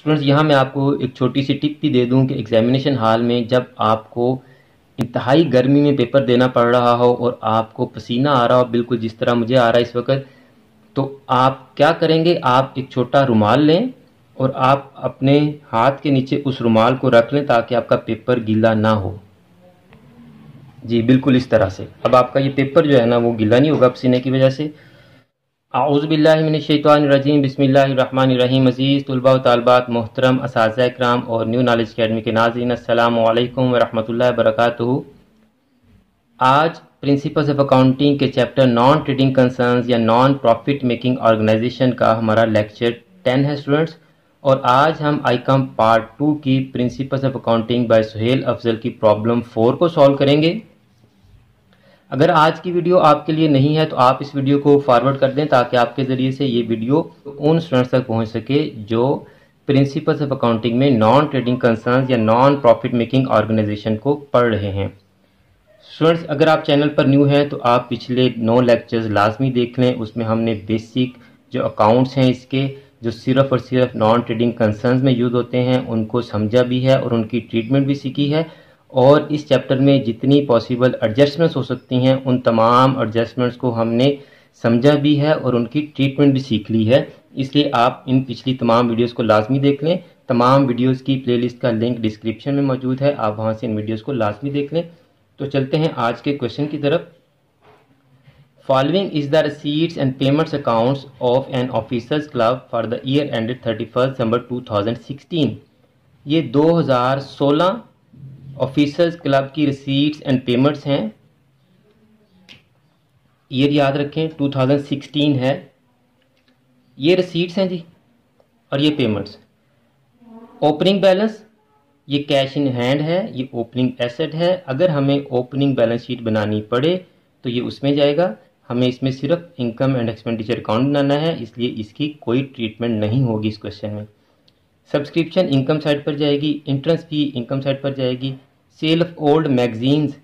Students यहाँ मैं आपको एक छोटी सी टिप भी दे दूँ कि एग्जामिनेशन हॉल में जब आपको इंतहाई गर्मी में पेपर देना पड़ रहा हो और आपको पसीना आ रहा हो, बिल्कुल जिस तरह मुझे आ रहा है इस वक्त तो आप क्या करेंगे? आप एक छोटा रुमाल लें और आप अपने हाथ के नीचे उस रुमाल को रख लें ताकि आपका पेपर गीला ना हो। जी, बिल्कुल इस तरह से। अब आपका ये पेपर जो है ना, वो गीला नहीं होगा पसीने की वजह से। आउज़बिल्लिमिनशैतवानरजीम बसमीम अज़ीज़ तलबा तलबात मोहतरम इस कराम और न्यू नॉलेज अकेडमी के नाजीन अल्लाम वरहमल वरक आज प्रिंसिपल्स ऑफ़ अकाउंटिंग के चैप्टर नॉन ट्रेडिंग कंसर्न्स या नॉन प्रॉफिट मेकिंग ऑर्गेनाइजेशन का हमारा लेक्चर टेन है स्टूडेंट्स और आज हम आईकम पार्ट टू की principles of accounting by Suhail Afzal की प्रॉब्लम फोर को सॉल्व करेंगे। अगर आज की वीडियो आपके लिए नहीं है तो आप इस वीडियो को फॉरवर्ड कर दें ताकि आपके ज़रिए से ये वीडियो उन स्टूडेंट्स तक पहुँच सके जो प्रिंसिपल्स ऑफ़ अकाउंटिंग में नॉन ट्रेडिंग कंसर्न या नॉन प्रॉफिट मेकिंग ऑर्गेनाइजेशन को पढ़ रहे हैं। स्टूडेंट्स अगर आप चैनल पर न्यू हैं तो आप पिछले नौ लेक्चर्स लाजमी देख लें। उसमें हमने बेसिक जो अकाउंट्स हैं इसके, जो सिर्फ़ और सिर्फ़ नॉन ट्रेडिंग कंसर्न में यूज़ होते हैं, उनको समझा भी है और उनकी ट्रीटमेंट भी सीखी है। और इस चैप्टर में जितनी पॉसिबल एडजस्टमेंट्स हो सकती हैं, उन तमाम एडजस्टमेंट्स को हमने समझा भी है और उनकी ट्रीटमेंट भी सीख ली है। इसलिए आप इन पिछली तमाम वीडियोस को लाजमी देख लें। तमाम वीडियोस की प्लेलिस्ट का लिंक डिस्क्रिप्शन में मौजूद है। आप वहाँ से इन वीडियोस को लाजमी देख लें। तो चलते हैं आज के क्वेश्चन की तरफ़। Following is the receipts and payments accounts of an officers club for the year ended thirty first December two thousand sixteen ये दो हज़ार सोलह ऑफिसर्स क्लब की रिसीट्स एंड पेमेंट्स हैं। ये याद रखें 2016 है। ये रिसीट्स हैं जी, और ये पेमेंट्स ओपनिंग बैलेंस ये कैश इन हैंड है, ये ओपनिंग एसेट है। अगर हमें ओपनिंग बैलेंस शीट बनानी पड़े तो ये उसमें जाएगा। हमें इसमें सिर्फ़ इनकम एंड एक्सपेंडिचर अकाउंट बनाना है, इसलिए इसकी कोई ट्रीटमेंट नहीं होगी इस क्वेश्चन में। सब्सक्रिप्शन इनकम साइड पर जाएगी इंट्रेंस फ़ी इनकम साइड पर जाएगी sale of old magazines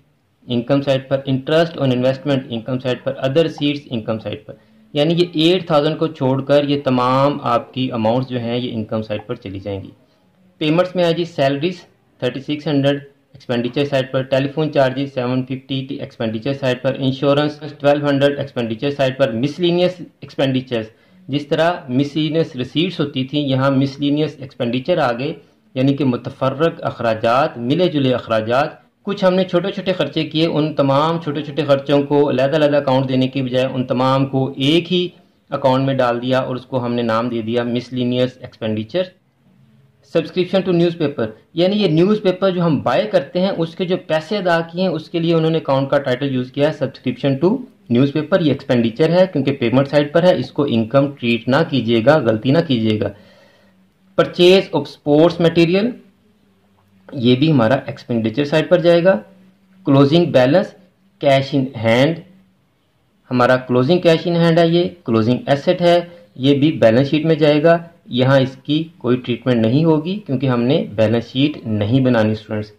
income side पर, interest on investment income side पर, अदर सीट्स इनकम साइड पर। यानी ये एट थाउज़ेंड को छोड़कर ये तमाम आपकी अमाउंट्स जो हैं ये इनकम साइड पर चली जाएँगी। पेमेंट्स में आएगी salaries thirty six hundred, expenditure side पर telephone charges seven fifty expenditure side पर, insurance twelve hundred, expenditure side पर, मिसलिनियस एक्सपेंडिचर्स। जिस तरह मिसलिनियस रिसीट्स होती थी, यहाँ मिसलिनियस एक्सपेंडिचर आ गए यानी कि मुतफरक अखराज मिले जुले अखराज कुछ हमने छोटे छोटे खर्चे किए, उन तमाम छोटे छोटे खर्चों को अलग अकाउंट देने की बजाय उन तमाम को एक ही अकाउंट में डाल दिया और उसको हमने नाम दे दिया miscellaneous expenditure subscription to newspaper यानी ये न्यूज़पेपर जो हम बाय करते हैं, उसके जो पैसे अदा किए हैं, उसके लिए उन्होंने अकाउंट का टाइटल यूज़ किया है सब्सक्रिप्शन टू न्यूज़पेपर ये एक्सपेंडिचर है, क्योंकि पेमेंट साइड पर है, इसको इनकम ट्रीट ना कीजिएगा, गलती ना कीजिएगा। परचेज ऑफ़ स्पोर्ट्स मटेरियल ये भी हमारा एक्सपेंडिचर साइड पर जाएगा। Closing balance cash in hand हमारा क्लोजिंग कैश इन हैंड है ये क्लोजिंग एसेट है, ये भी बैलेंस शीट में जाएगा। यहाँ इसकी कोई ट्रीटमेंट नहीं होगी क्योंकि हमने बैलेंस शीट नहीं बनानी स्टूडेंट्स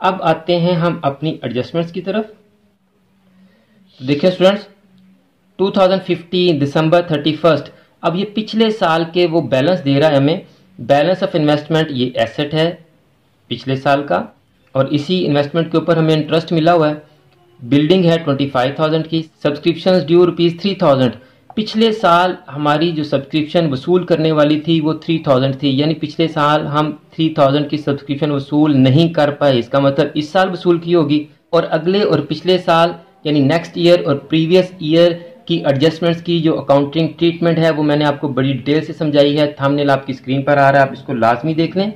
अब आते हैं हम अपनी एडजस्टमेंट्स की तरफ़। तो देखिए स्टूडेंट्स 2015 दिसंबर 31 अब ये पिछले साल के वो बैलेंस दे रहा है हमें। बैलेंस ऑफ़ इन्वेस्टमेंट ये एसेट है पिछले साल का, और इसी इन्वेस्टमेंट के ऊपर हमें इंटरेस्ट मिला हुआ है। बिल्डिंग है ट्वेंटी फाइव थाउज़ेंड की subscription due rupees three thousand पिछले साल हमारी जो सब्सक्रिप्शन वसूल करने वाली थी वो थ्री थाउज़ेंड थी, यानी पिछले साल हम थ्री थाउज़ेंड की सब्सक्रिप्शन वसूल नहीं कर पाए। इसका मतलब इस साल वसूल की होगी, और अगले और पिछले साल, यानी नेक्स्ट ईयर और प्रीवियस ईयर की एडजस्टमेंट्स की जो अकाउंटिंग ट्रीटमेंट है वो मैंने आपको बड़ी डिटेल से समझाई है। थंबनेल आपकी स्क्रीन पर आ रहा है आप इसको लाजमी देख लें।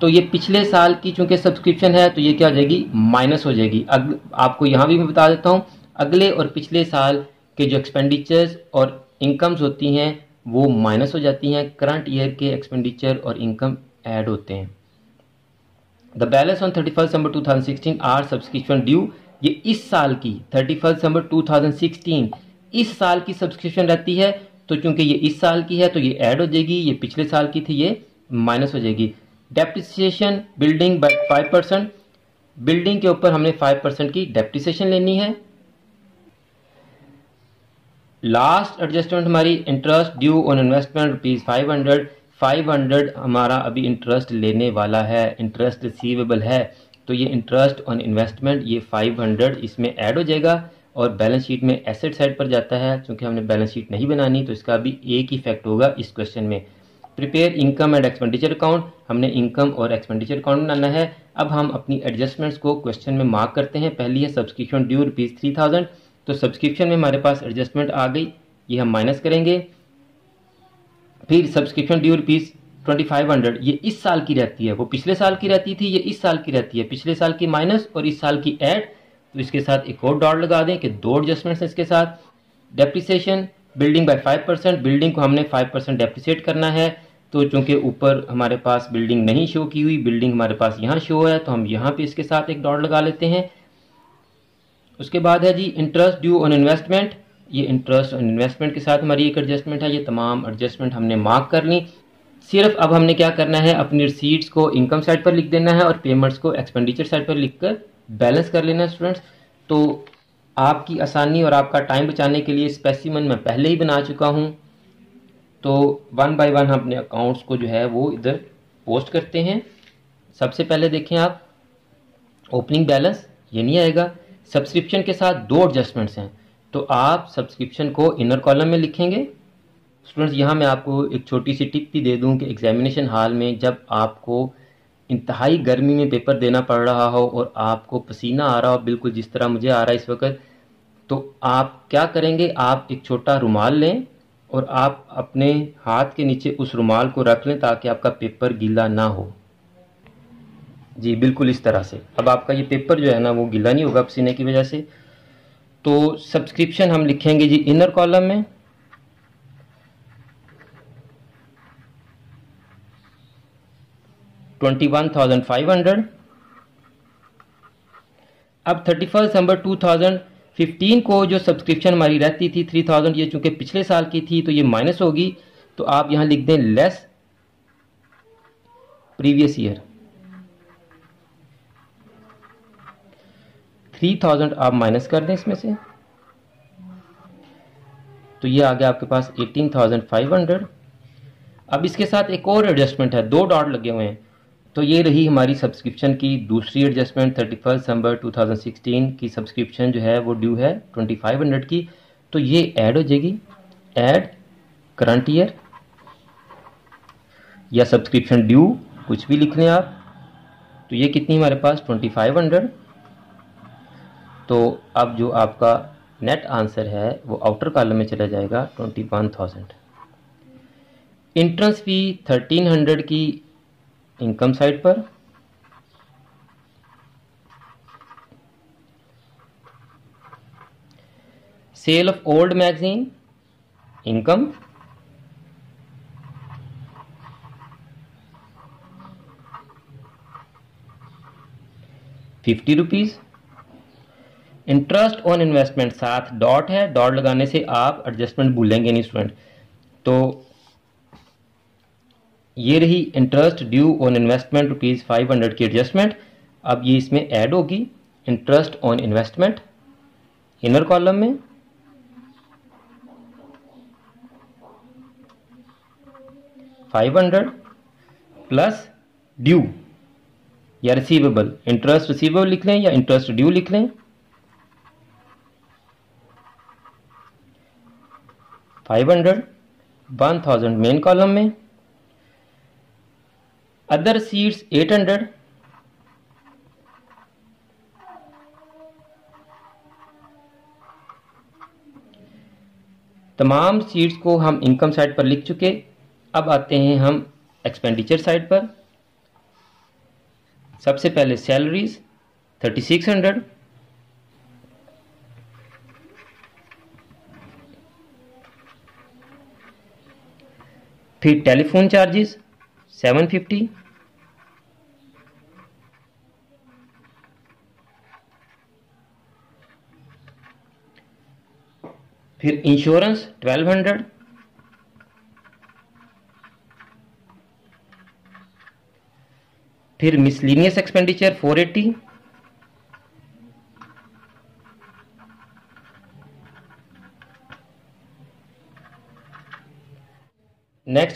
तो ये पिछले साल की चूँकि सब्सक्रिप्शन है तो ये क्या हो जाएगी? माइनस हो जाएगी। अग, आपको यहाँ भी मैं बता देता हूँ अगले और पिछले साल के जो एक्सपेंडिचर्स और इनकम्स होती हैं वो माइनस हो जाती हैं। करंट ईयर के एक्सपेंडिचर और इनकम ऐड होते हैं। The balance on thirty first number two thousand sixteen are subscription due ये इस साल की thirty first December two thousand sixteen इस साल की सब्सक्रिप्शन रहती है तो चूँकि ये इस साल की है तो ये ऐड हो जाएगी, ये पिछले साल की थी, ये माइनस हो जाएगी। Depreciation building by five percent building के ऊपर हमने फाइव परसेंट की डेप्रिसिएशन लेनी है। लास्ट एडजस्टमेंट हमारी interest due on investment rupees five hundred 500 हमारा अभी इंटरेस्ट लेने वाला है इंटरेस्ट रिसीवेबल है तो ये इंटरेस्ट ऑन इन्वेस्टमेंट ये 500 इसमें ऐड हो जाएगा। और बैलेंस शीट में एसेट साइड पर जाता है क्योंकि हमने बैलेंस शीट नहीं बनानी तो इसका भी एक ही इफ़ेक्ट होगा इस क्वेश्चन में। Prepare income and expenditure account हमने इनकम और एक्सपेंडिचर अकाउंट बनाना है। अब हम अपनी एडजस्टमेंट्स को क्वेश्चन में मार्क करते हैं। पहली है subscription due rupees three thousand तो सब्सक्रिप्शन में हमारे पास एडजस्टमेंट आ गई, ये हम माइनस करेंगे। फिर subscription due rupees twenty five hundred ये इस साल की रहती है। वो पिछले साल की रहती थी, ये इस साल की रहती है। पिछले साल की माइनस और इस साल की ऐड तो इसके साथ एक और डॉट लगा दें कि दो एडजस्टमेंट्स इसके साथ। Depreciation building by five percent building को हमने फाइव परसेंट डेप्रिसिएट करना है। तो चूँकि ऊपर हमारे पास बिल्डिंग नहीं शो की हुई बिल्डिंग हमारे पास यहाँ शो है तो हम यहाँ पे इसके साथ एक डॉट लगा लेते हैं। उसके बाद है जी इंटरेस्ट ड्यू ऑन इन्वेस्टमेंट ये इंटरेस्ट ऑन इन्वेस्टमेंट के साथ हमारी एक एडजस्टमेंट है, ये तमाम एडजस्टमेंट हमने मार्क कर ली। सिर्फ़ अब हमने क्या करना है, अपनी रिसीट्स को इनकम साइड पर लिख देना है और पेमेंट्स को एक्सपेंडिचर साइड पर लिख कर बैलेंस कर लेना स्टूडेंट्स तो आपकी आसानी और आपका टाइम बचाने के लिए स्पेसिमन मैं पहले ही बना चुका हूँ. तो वन बाय वन अपने अकाउंट्स को जो है वो इधर पोस्ट करते हैं. सबसे पहले देखें आप ओपनिंग बैलेंस ये नहीं आएगा. सब्सक्रिप्शन के साथ दो एडजस्टमेंट्स हैं. तो आप सब्सक्रिप्शन को इनर कॉलम में लिखेंगे. स्टूडेंट्स यहाँ मैं आपको एक छोटी सी टिप भी दे दूँ कि एग्जामिनेशन हॉल में जब आपको इंतहाई गर्मी में पेपर देना पड़ रहा हो और आपको पसीना आ रहा हो, बिल्कुल जिस तरह मुझे आ रहा है इस वक्त तो आप क्या करेंगे? आप एक छोटा रुमाल लें और आप अपने हाथ के नीचे उस रुमाल को रख लें ताकि आपका पेपर गीला ना हो। जी, बिल्कुल इस तरह से। अब आपका ये पेपर जो है ना, वो गीला नहीं होगा पसीने की वजह से। तो सब्सक्रिप्शन हम लिखेंगे जी इनर कॉलम में। Twenty one thousand five hundred अब thirty first December two thousand fifteen को जो सब्सक्रिप्शन हमारी रहती थी थ्री थाउज़ेंड ये चूँकि पिछले साल की थी तो ये माइनस होगी। तो आप यहाँ लिख दें less previous year three thousand आप माइनस कर दें इसमें से। तो ये आ गया आपके पास एटीन थाउज़ेंड फाइव हंड्रेड अब इसके साथ एक और एडजस्टमेंट है, दो डॉट लगे हुए हैं। तो ये रही हमारी सब्सक्रिप्शन की दूसरी adjustment thirty first December two thousand sixteen की सब्सक्रिप्शन जो है वो ड्यू है ट्वेंटी फाइव हंड्रेड की। तो ये ऐड हो जाएगी। ऐड करंट ईयर या सब्सक्रिप्शन ड्यू कुछ भी लिख लें आप। तो ये कितनी हमारे पास? ट्वेंटी फाइव हंड्रेड तो अब जो आपका नेट आंसर है, वो आउटर कॉलम में चला जाएगा twenty one thousand entrance fee thirteen hundred की इनकम साइड पर। Sale of old magazine, income. Fifty rupees interest on investment, साथ डॉट है, डॉट लगाने से आप एडजस्टमेंट भूलेंगे नहीं, स्टूडेंट। तो ये रही interest due on investment rupees five hundred की एडजस्टमेंट अब ये इसमें ऐड होगी interest on investment inner column में। फाइव हंड्रेड प्लस ड्यू या रिसीवेबल इंटरेस्ट रिसीवेबल लिख लें या इंटरेस्ट ड्यू लिख लें। Five hundred one thousand main column में। अदर सीड्स 800 तमाम सीड्स को हम इनकम साइड पर लिख चुके। अब आते हैं हम एक्सपेंडिचर साइड पर। सबसे पहले सैलरीज 3600 फिर टेलीफोन चार्जेस 750 फिर इंश्योरेंस ट्वेल्व हंड्रेड फिर miscellaneous expenditure four eighty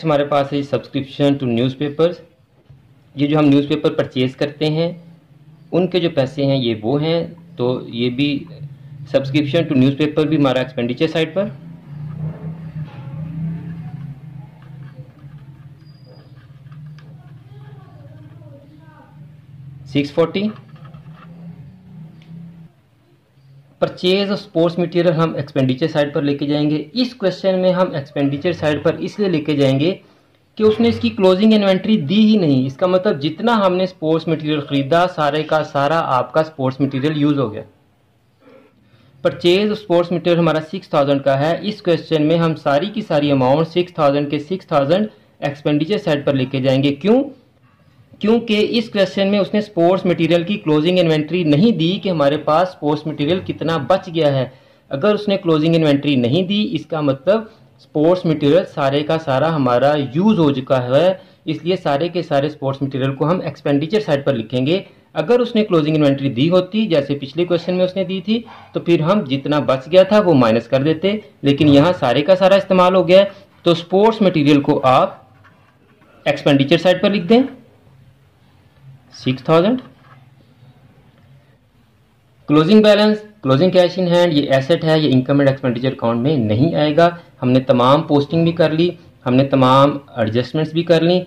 next हमारे पास है सब्सक्रिप्शन टू न्यूज़पेपर्स ये जो हम न्यूज़पेपर परचेज़ करते हैं, उनके जो पैसे हैं, ये वो हैं। तो ये भी सब्सक्रिप्शन टू न्यूज़पेपर भी हमारा एक्सपेंडिचर साइड पर। Six forty purchase of sports material हम एक्सपेंडिचर साइड पर लेके जाएँगे। इस क्वेश्चन में हम एक्सपेंडिचर साइड पर इसलिए लेके जाएँगे कि उसने इसकी क्लोजिंग इन्वेंट्री दी ही नहीं। इसका मतलब जितना हमने स्पोर्ट्स मटेरियल खरीदा, सारे का सारा आपका स्पोर्ट्स मटेरियल यूज़ हो गया। परचेज स्पोर्ट्स मटेरियल हमारा सिक्स थाउज़ेंड का है। इस क्वेश्चन में हम सारी की सारी अमाउंट सिक्स थाउज़ेंड के सिक्स थाउज़ेंड एक्सपेंडिचर साइड पर लेके जाएँगे। क्यों? क्योंकि इस क्वेश्चन में उसने स्पोर्ट्स मटेरियल की क्लोजिंग इन्वेंट्री नहीं दी कि हमारे पास स्पोर्ट्स मटेरियल कितना बच गया है। अगर उसने क्लोजिंग इन्वेंट्री नहीं दी, इसका मतलब स्पोर्ट्स मटेरियल सारे का सारा हमारा यूज़ हो चुका है। इसलिए सारे के सारे स्पोर्ट्स मटेरियल को हम एक्सपेंडिचर साइड पर लिखेंगे। अगर उसने क्लोजिंग इन्वेंट्री दी होती, जैसे पिछले क्वेश्चन में उसने दी थी तो फिर हम जितना बच गया था वो माइनस कर देते। लेकिन यहाँ सारे का सारा इस्तेमाल हो गया तो स्पोर्ट्स मटेरियल को आप एक्सपेंडिचर साइड पर लिख दें। Six thousand. Closing balance closing cash in hand ये एसेट है, ये इनकम एंड एक्सपेंडिचर अकाउंट में नहीं आएगा। हमने तमाम पोस्टिंग भी कर ली, हमने तमाम एडजस्टमेंट्स भी कर ली।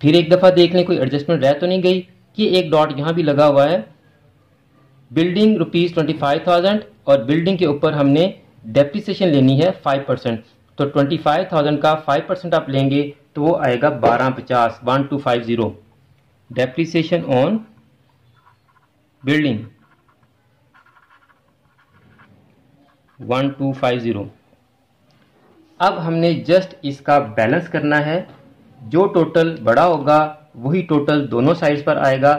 फिर एक दफ़ा देख लें, कोई एडजस्टमेंट रह तो नहीं गई कि एक डॉट यहाँ भी लगा हुआ है। Building rupees twenty five thousand और बिल्डिंग के ऊपर हमने डेप्रिसिएशन लेनी है फाइव परसेंट तो ट्वेंटी फाइव थाउज़ेंड का फाइव परसेंट आप लेंगे तो वो आएगा बारह पचास one two five zero depreciation on building. 1250 अब हमने जस्ट इसका बैलेंस करना है। जो टोटल बड़ा होगा, वही टोटल दोनों साइड्स पर आएगा।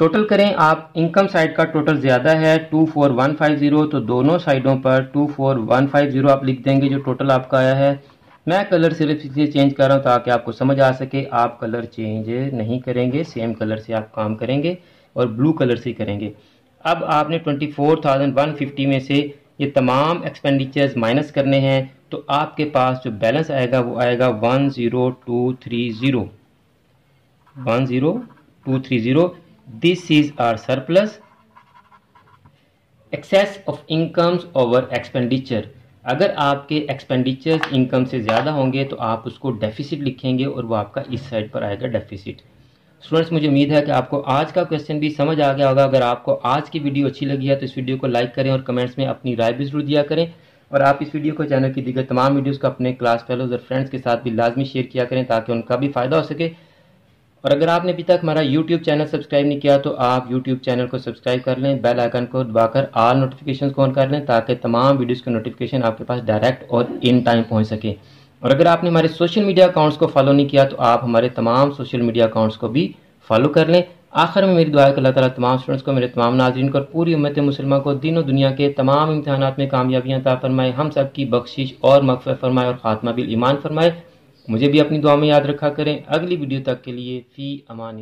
टोटल करें आप इनकम साइड का टोटल ज़्यादा है two four one five zero तो दोनों साइडों पर two four one five zero आप लिख देंगे जो टोटल आपका आया है। मैं कलर सिर्फ़ इसलिए चेंज कर रहा हूँ ताकि आपको समझ आ सके, आप कलर चेंज नहीं करेंगे, सेम कलर से आप काम करेंगे और ब्लू कलर से करेंगे। अब आपने twenty four thousand one fifty में से ये तमाम एक्सपेंडिचर्स माइनस करने हैं तो आपके पास जो बैलेंस आएगा वो आएगा one zero two three zero. One zero two three zero this is our surplus excess of incomes over expenditure अगर आपके एक्सपेंडिचर्स इनकम से ज़्यादा होंगे तो आप उसको डेफिसिट लिखेंगे और वो आपका इस साइड पर आएगा डेफिसिट स्टूडेंट्स मुझे उम्मीद है कि आपको आज का क्वेश्चन भी समझ आ गया होगा। अगर आपको आज की वीडियो अच्छी लगी है तो इस वीडियो को लाइक करें और कमेंट्स में अपनी राय भी ज़रूर दिया करें। और आप इस वीडियो को चैनल की दिगर तमाम वीडियोज़ को अपने क्लास फेलोज और फ्रेंड्स के साथ भी लाजमी शेयर किया करें, ताकि उनका भी फ़ायदा हो सके। और अगर आपने अभी तक हमारा यूट्यूब चैनल सब्सक्राइब नहीं किया तो आप यूट्यूब चैनल को सब्सक्राइब कर लें, बेल आइकन को दबाकर आल नोटिफिकेशन को ऑन कर लें ताकि तमाम वीडियोस के नोटिफिकेशन आपके पास डायरेक्ट और इन टाइम पहुँच सके। और अगर आपने हमारे सोशल मीडिया अकाउंट्स को फॉलो नहीं किया तो आप हमारे तमाम सोशल मीडिया अकाउंट्स को भी फॉलो कर लें। आखिर में मेरी दुआ अल्लाह ताला तमाम स्टूडेंट्स को, मेरे तमाम नाजरन को और पूरी उम्मत मुसलमान को दिनों दुनिया के तमाम इम्तहान में कामयाबियाँ ता फरमाए, हम सब की बख्शिश और मकफ़ फरमाए और ख़ात्मा बिल ईमान फरमाए। मुझे भी अपनी दुआ में याद रखा करें। अगली वीडियो तक के लिए फ़ी अमान